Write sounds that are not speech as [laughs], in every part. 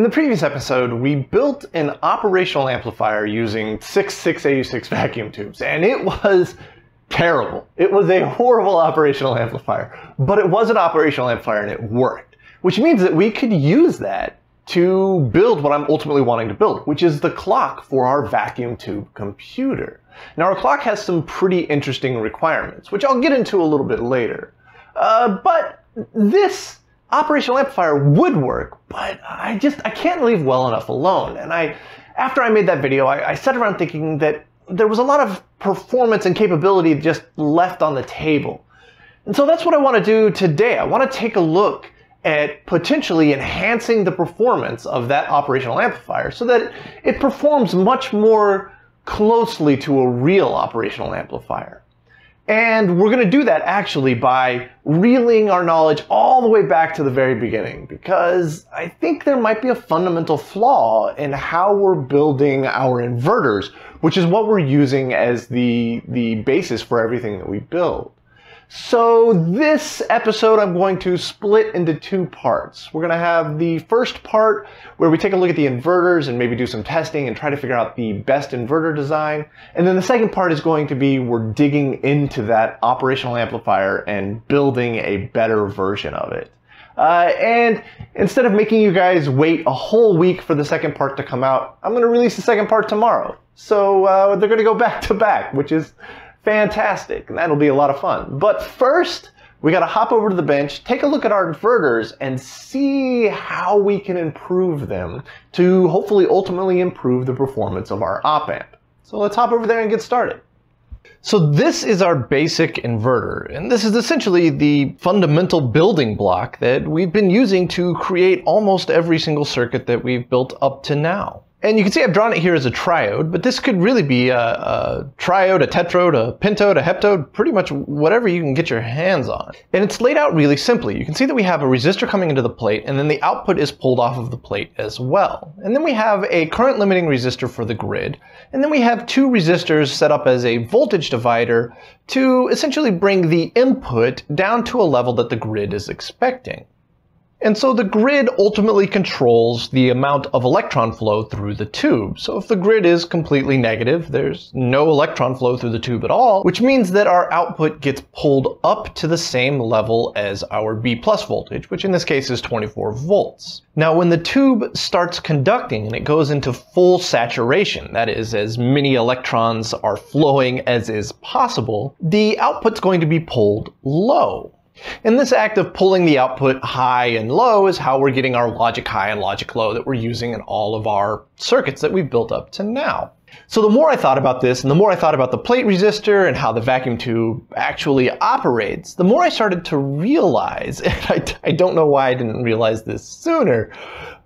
In the previous episode, we built an operational amplifier using six 6AU6 vacuum tubes, and it was terrible. It was a horrible operational amplifier, but it was an operational amplifier and it worked, which means that we could use that to build what I'm ultimately wanting to build, which is the clock for our vacuum tube computer. Now, our clock has some pretty interesting requirements, which I'll get into a little bit later. Uh, but this operational amplifier would work, but I just I can't leave well enough alone. And I, after I made that video, I, I sat around thinking that there was a lot of performance and capability just left on the table. And so that's what I want to do today. I want to take a look at potentially enhancing the performance of that operational amplifier so that it performs much more closely to a real operational amplifier. And we're going to do that actually by reeling our knowledge all the way back to the very beginning because I think there might be a fundamental flaw in how we're building our inverters, which is what we're using as the, the basis for everything that we build. So this episode I'm going to split into two parts. We're going to have the first part where we take a look at the inverters and maybe do some testing and try to figure out the best inverter design. And then the second part is going to be we're digging into that operational amplifier and building a better version of it. Uh, and instead of making you guys wait a whole week for the second part to come out, I'm going to release the second part tomorrow. So uh, they're going to go back to back, which is fantastic. And that'll be a lot of fun. But first, we got to hop over to the bench, take a look at our inverters, and see how we can improve them to hopefully ultimately improve the performance of our op amp. So let's hop over there and get started. So this is our basic inverter, and this is essentially the fundamental building block that we've been using to create almost every single circuit that we've built up to now. And you can see I've drawn it here as a triode, but this could really be a, a, triode, a tetrode, a pentode, a heptode, pretty much whatever you can get your hands on. And it's laid out really simply. You can see that we have a resistor coming into the plate, and then the output is pulled off of the plate as well. And then we have a current limiting resistor for the grid, and then we have two resistors set up as a voltage divider to essentially bring the input down to a level that the grid is expecting. And so the grid ultimately controls the amount of electron flow through the tube. So if the grid is completely negative, there's no electron flow through the tube at all, which means that our output gets pulled up to the same level as our B plus voltage, which in this case is 24 volts. Now when the tube starts conducting and it goes into full saturation, that is as many electrons are flowing as is possible, the output's going to be pulled low. And this act of pulling the output high and low is how we're getting our logic high and logic low that we're using in all of our circuits that we've built up to now. So the more I thought about this and the more I thought about the plate resistor and how the vacuum tube actually operates, the more I started to realize, [laughs] and I, I don't know why I didn't realize this sooner,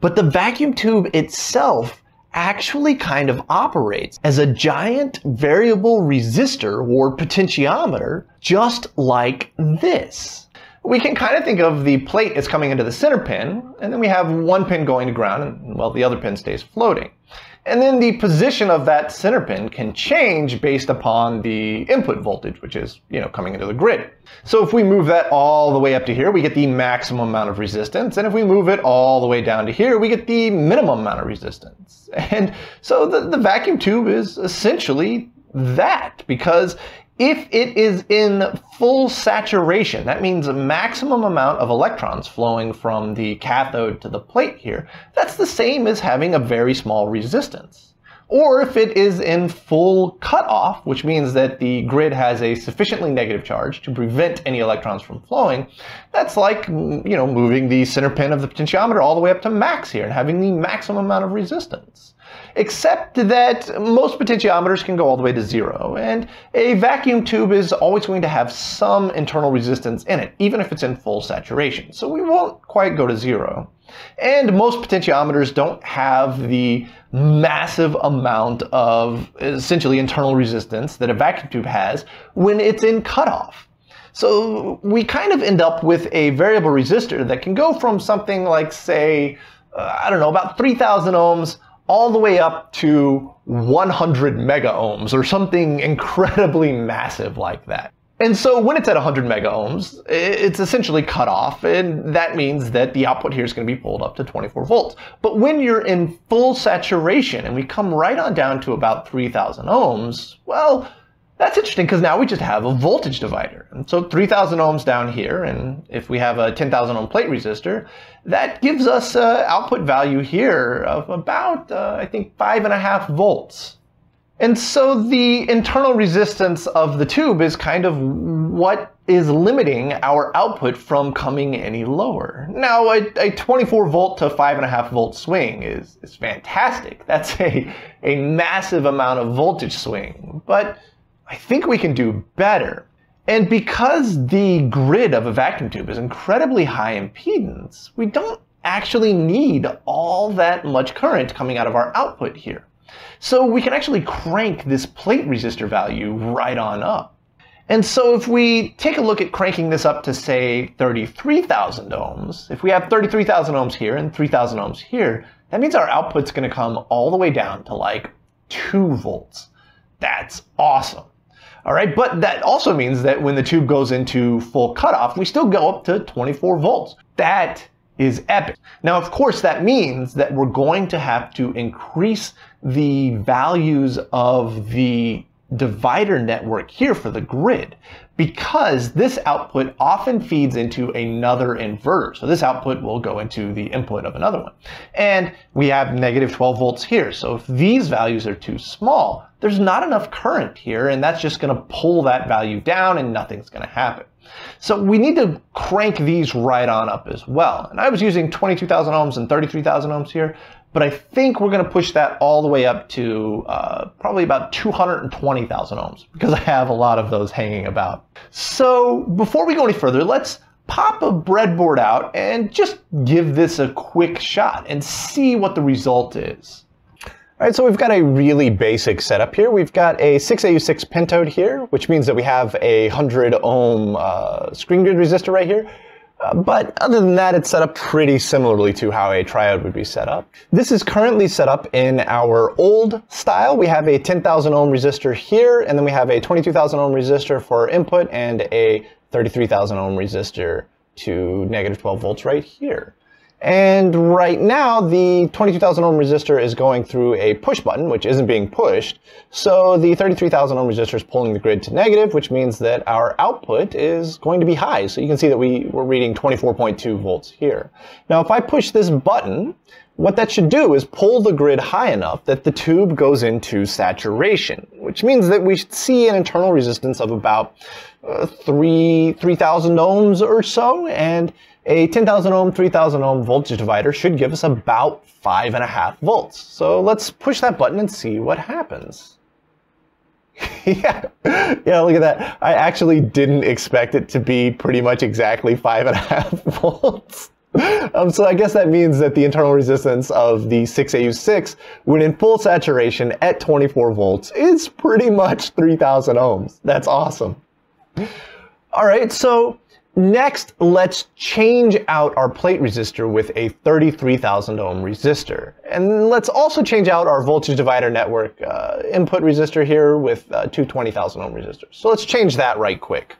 but the vacuum tube itself actually kind of operates as a giant variable resistor or potentiometer, just like this we can kind of think of the plate as coming into the center pin, and then we have one pin going to ground, and well, the other pin stays floating. And then the position of that center pin can change based upon the input voltage, which is, you know, coming into the grid. So if we move that all the way up to here, we get the maximum amount of resistance. And if we move it all the way down to here, we get the minimum amount of resistance. [laughs] And so the, the vacuum tube is essentially that because if it is in full saturation, that means a maximum amount of electrons flowing from the cathode to the plate here, that's the same as having a very small resistance. Or if it is in full cutoff, which means that the grid has a sufficiently negative charge to prevent any electrons from flowing, that's like, mm, you know, moving the center pin of the potentiometer all the way up to max here and having the maximum amount of resistance except that most potentiometers can go all the way to zero, and a vacuum tube is always going to have some internal resistance in it, even if it's in full saturation, so we won't quite go to zero. And most potentiometers don't have the massive amount of essentially internal resistance that a vacuum tube has when it's in cutoff. So we kind of end up with a variable resistor that can go from something like, say, uh, I don't know, about 3,000 ohms all the way up to 100 mega ohms or something [laughs] incredibly massive like that. And so when it's at 100 mega ohms, it's essentially cut off, and that means that the output here is going to be pulled up to 24 volts. But when you're in full saturation, and we come right on down to about 3000 ohms, well, that's interesting because now we just have a voltage divider. And so 3000 ohms down here, and if we have a 10,000 ohm plate resistor, that gives us an output value here of about, uh, I think, five and a half volts. And so the internal resistance of the tube is kind of what is limiting our output from coming any lower. Now, a, a 24 volt to 5.5 volt swing is, is fantastic. That's a, a massive amount of voltage swing. But I think we can do better. And because the grid of a vacuum tube is incredibly high impedance, we don't actually need all that much current coming out of our output here. So we can actually crank this plate resistor value right on up. And so if we take a look at cranking this up to say 33,000 ohms, if we have 33,000 ohms here and 3,000 ohms here, that means our output's going to come all the way down to like 2 volts. That's awesome. All right, but that also means that when the tube goes into full cutoff, we still go up to 24 volts. That is epic. Now, of course, that means that we're going to have to increase the values of the divider network here for the grid because this output often feeds into another inverter. So this output will go into the input of another one. And we have negative 12 volts here. So if these values are too small, there's not enough current here and that's just gonna pull that value down and nothing's gonna happen. So we need to crank these right on up as well. And I was using 22,000 ohms and 33,000 ohms here, but I think we're going to push that all the way up to uh, probably about 220,000 ohms because I have a lot of those hanging about. So before we go any further, let's pop a breadboard out and just give this a quick shot and see what the result is. All right, so we've got a really basic setup here. We've got a 6AU6 pentode here, which means that we have a 100 ohm uh, screen grid resistor right here. Uh, but other than that, it's set up pretty similarly to how a triode would be set up. This is currently set up in our old style. We have a 10,000 ohm resistor here, and then we have a 22,000 ohm resistor for input and a 33,000 ohm resistor to negative 12 volts right here. And right now, the 22,000 ohm resistor is going through a push button, which isn't being pushed. So the 33,000 ohm resistor is pulling the grid to negative, which means that our output is going to be high. So you can see that we, we're reading 24.2 volts here. Now, if I push this button, what that should do is pull the grid high enough that the tube goes into saturation, which means that we should see an internal resistance of about uh, 3, 3,000 ohms or so. And a 10,000 ohm, 3,000 ohm voltage divider should give us about five and a half volts. So let's push that button and see what happens. [laughs] yeah, yeah, look at that. I actually didn't expect it to be pretty much exactly five and a [laughs] half volts. Um, so I guess that means that the internal resistance of the 6AU6 when in full saturation at 24 volts is pretty much 3000 ohms. That's awesome. All right, so Next, let's change out our plate resistor with a 33,000 ohm resistor. And let's also change out our voltage divider network uh, input resistor here with uh, two 20,000 ohm resistors. So let's change that right quick.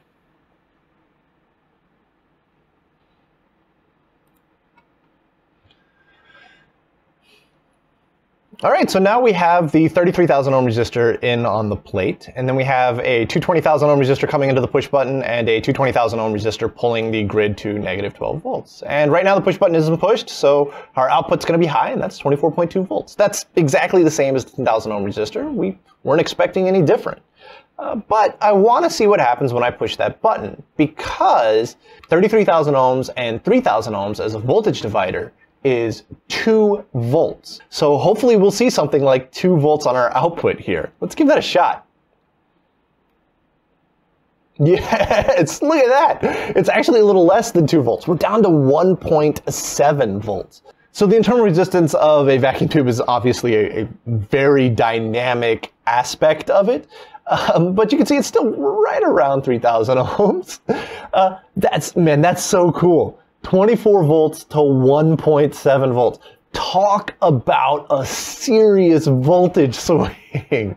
All right, so now we have the 33,000 ohm resistor in on the plate, and then we have a 220,000 ohm resistor coming into the push button and a 220,000 ohm resistor pulling the grid to negative 12 volts. And right now the push button isn't pushed, so our output's gonna be high, and that's 24.2 volts. That's exactly the same as the 10,000 ohm resistor. We weren't expecting any different. Uh, but I want to see what happens when I push that button because 33,000 ohms and 3,000 ohms as a voltage divider is 2 volts. So hopefully we'll see something like 2 volts on our output here. Let's give that a shot. [laughs] Yes, look at that. It's actually a little less than 2 volts. We're down to 1.7 volts. So the internal resistance of a vacuum tube is obviously a, a very dynamic aspect of it. Um, but you can see it's still right around 3,000 [laughs] ohms. Uh, that's, man, that's so cool. 24 volts to 1.7 volts. Talk about a serious voltage [laughs] swing.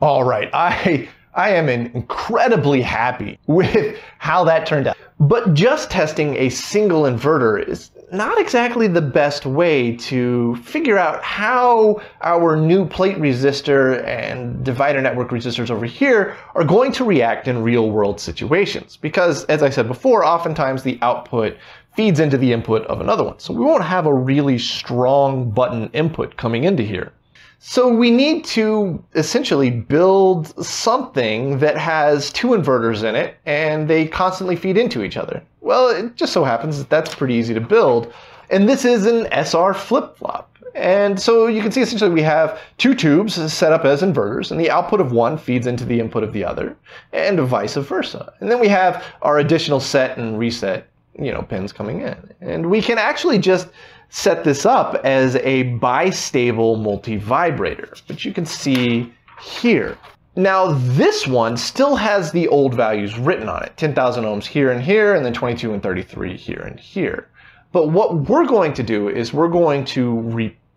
All right, I I am incredibly happy with how that turned out. But just testing a single inverter is not exactly the best way to figure out how our new plate resistor and divider network resistors over here are going to react in real world situations. Because as I said before, oftentimes the output feeds into the input of another one. So we won't have a really strong button input coming into here. So we need to essentially build something that has two inverters in it and they constantly feed into each other. Well, it just so happens that that's pretty easy to build. And this is an SR flip-flop. And so you can see essentially we have two tubes set up as inverters, and the output of one feeds into the input of the other, and vice versa. And then we have our additional set and reset you know, pins coming in. And we can actually just set this up as a bistable multi-vibrator, which you can see here. Now this one still has the old values written on it, 10,000 ohms here and here, and then 22 and 33 here and here. But what we're going to do is we're going to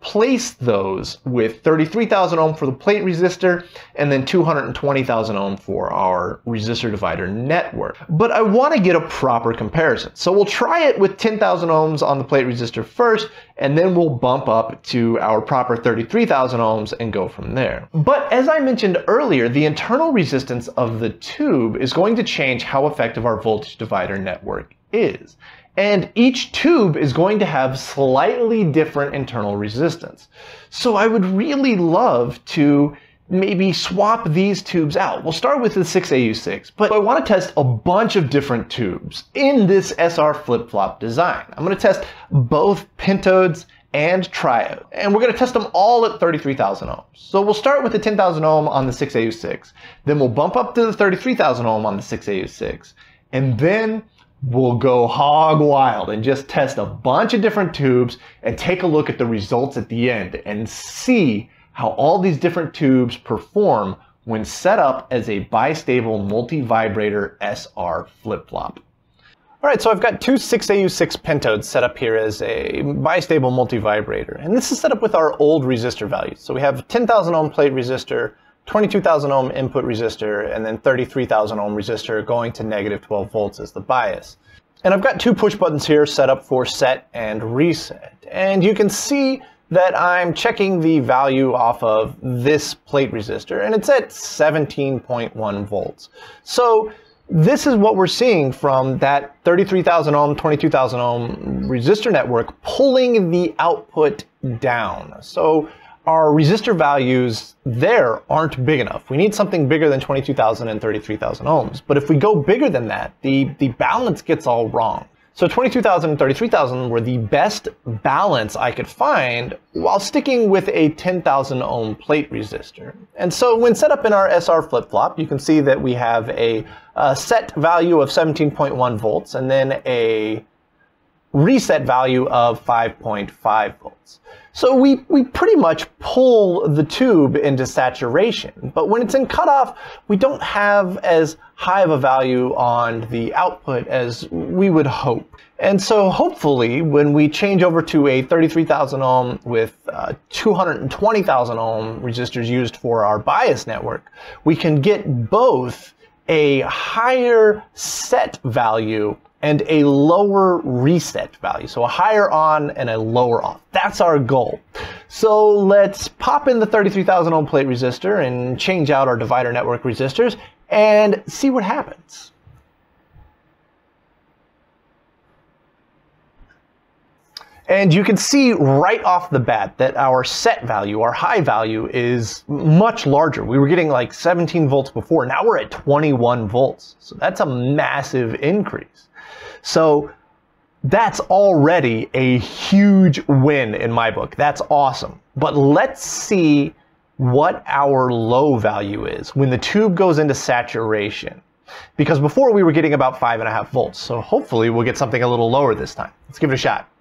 replace those with 33,000 ohm for the plate resistor and then 220,000 ohm for our resistor divider network. But I want to get a proper comparison. So we'll try it with 10,000 ohms on the plate resistor first, and then we'll bump up to our proper 33,000 ohms and go from there. But as I mentioned earlier, the internal resistance of the tube is going to change how effective our voltage divider network is. And each tube is going to have slightly different internal resistance. So I would really love to maybe swap these tubes out. We'll start with the 6AU6, but I want to test a bunch of different tubes in this SR flip-flop design. I'm going to test both pentodes and triode, and we're going to test them all at 33,000 ohms. So we'll start with the 10,000 ohm on the 6AU6, then we'll bump up to the 33,000 ohm on the 6AU6, and then we'll go hog wild and just test a bunch of different tubes and take a look at the results at the end and see how all these different tubes perform when set up as a bistable multi-vibrator SR flip-flop. All right, so I've got two 6AU6 pentodes set up here as a bistable multi-vibrator, and this is set up with our old resistor values. So we have 10,000 ohm plate resistor, 22,000 ohm input resistor, and then 33,000 ohm resistor going to negative 12 volts as the bias. And I've got two push buttons here set up for set and reset. And you can see that I'm checking the value off of this plate resistor, and it's at 17.1 volts. So this is what we're seeing from that 33,000 ohm, 22,000 ohm resistor network pulling the output down. So our resistor values there aren't big enough. We need something bigger than 22,000 and 33,000 ohms. But if we go bigger than that, the, the balance gets all wrong. So 22,000 and 33,000 were the best balance I could find while sticking with a 10,000 ohm plate resistor. And so when set up in our SR flip-flop, you can see that we have a, a set value of 17.1 volts and then a reset value of 5.5 volts. So we, we pretty much pull the tube into saturation, but when it's in cutoff, we don't have as high of a value on the output as we would hope. And so hopefully when we change over to a 33,000 ohm with uh, 220,000 ohm resistors used for our bias network, we can get both a higher set value and a lower reset value. So a higher on and a lower off. That's our goal. So let's pop in the 33,000 ohm plate resistor and change out our divider network resistors and see what happens. And you can see right off the bat that our set value, our high value, is much larger. We were getting like 17 volts before. Now we're at 21 volts. So that's a massive increase. So that's already a huge win in my book. That's awesome. But let's see what our low value is when the tube goes into saturation. Because before we were getting about five and a half volts. So hopefully we'll get something a little lower this time. Let's give it a shot. [laughs]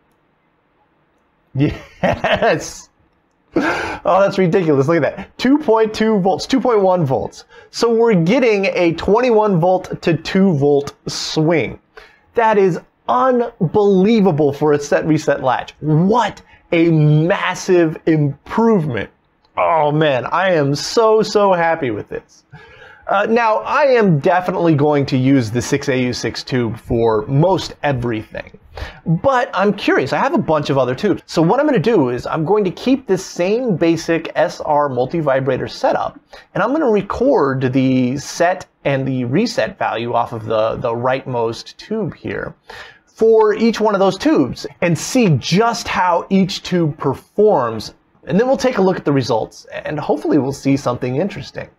Yes. Oh, that's ridiculous. Look at that. 2.2 volts, 2.1 volts. So we're getting a 21 volt to 2 volt swing. That is unbelievable for a set reset latch. What a massive improvement. Oh man, I am so, so happy with this. Uh, now, I am definitely going to use the 6AU6 tube for most everything. But I'm curious, I have a bunch of other tubes. So what I'm going to do is I'm going to keep this same basic SR multi-vibrator setup, and I'm going to record the set and the reset value off of the, the rightmost tube here for each one of those tubes and see just how each tube performs. And then we'll take a look at the results and hopefully we'll see something interesting.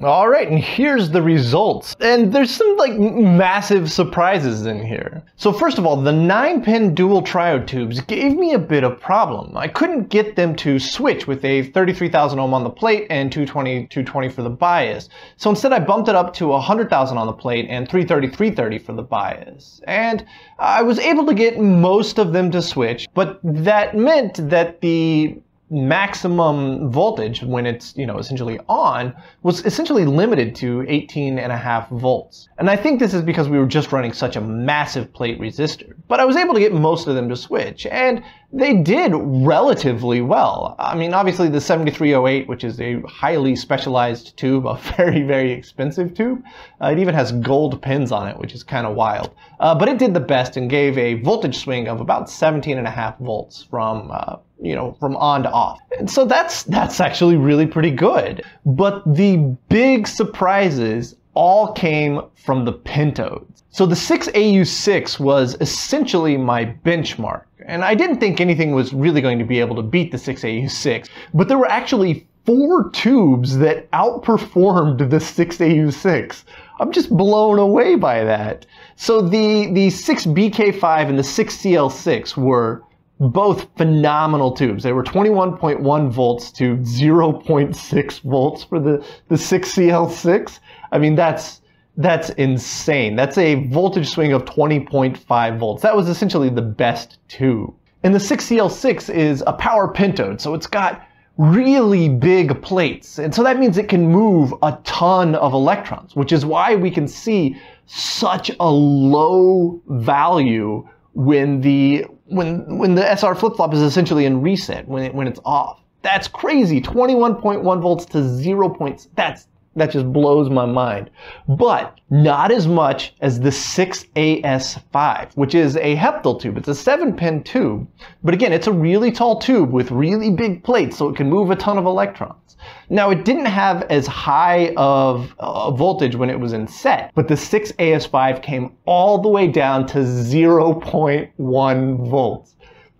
All right, and here's the results. And there's some like massive surprises in here. So first of all, the 9-pin dual triode tubes gave me a bit of problem. I couldn't get them to switch with a 33,000 ohm on the plate and 220, 220 for the bias. So instead I bumped it up to 100,000 on the plate and 330, 330 for the bias. And I was able to get most of them to switch, but that meant that the maximum voltage when it's you know essentially on was essentially limited to 18 and a half volts. And i think this is because we were just running such a massive plate resistor. But i was able to get most of them to switch and they did relatively well. I mean obviously the 7308 which is a highly specialized tube a [laughs] very very expensive tube uh, it even has gold pins on it which is kind of wild. Uh, but it did the best and gave a voltage swing of about 17 and a half volts from uh, you know, from on to off. And so that's that's actually really pretty good. But the big surprises all came from the pentodes. So the 6AU6 was essentially my benchmark. And I didn't think anything was really going to be able to beat the 6AU6, but there were actually four tubes that outperformed the 6AU6. I'm just blown away by that. So the, the 6BK5 and the 6CL6 were both phenomenal tubes. They were 21.1 volts to 0.6 volts for the, the 6CL6. I mean, that's, that's insane. That's a voltage swing of 20.5 volts. That was essentially the best tube. And the 6CL6 is a power pentode, so it's got really big plates. And so that means it can move a ton of electrons, which is why we can see such a low value when the when when the SR flip flop is essentially in reset when it, when it's off. That's crazy. 21.1 volts to 0. Points. That's that just blows my mind. But not as much as the 6AS5, which is a Heptal tube. It's a 7-pin tube. But again, it's a really tall tube with really big plates, so it can move a ton of electrons. Now, it didn't have as high of a voltage when it was in set, but the 6AS5 came all the way down to 0.1 volts.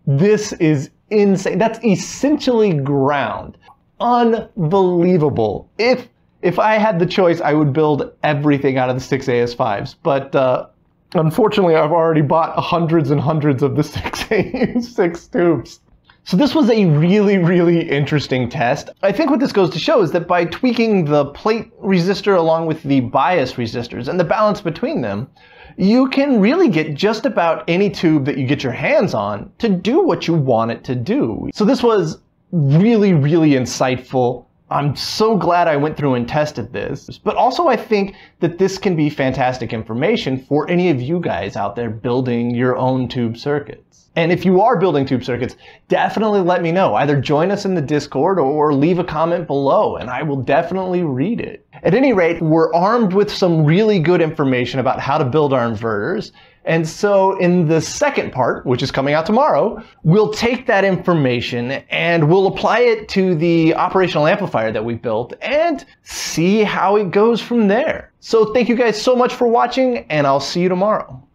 This is insane. That's essentially ground. Unbelievable. If if I had the choice, I would build everything out of the 6 AS5s. But uh, unfortunately, I've already bought hundreds and hundreds of the [laughs] 6 AS6 tubes. So this was a really, really interesting test. I think what this goes to show is that by tweaking the plate resistor along with the bias resistors and the balance between them, you can really get just about any tube that you get your hands on to do what you want it to do. So this was really, really insightful I'm so glad I went through and tested this. But also I think that this can be fantastic information for any of you guys out there building your own tube circuits. And if you are building tube circuits, definitely let me know. Either join us in the Discord or leave a comment below and I will definitely read it. At any rate, we're armed with some really good information about how to build our inverters and so in the second part, which is coming out tomorrow, we'll take that information and we'll apply it to the operational amplifier that we built and see how it goes from there. So thank you guys so much for watching and I'll see you tomorrow.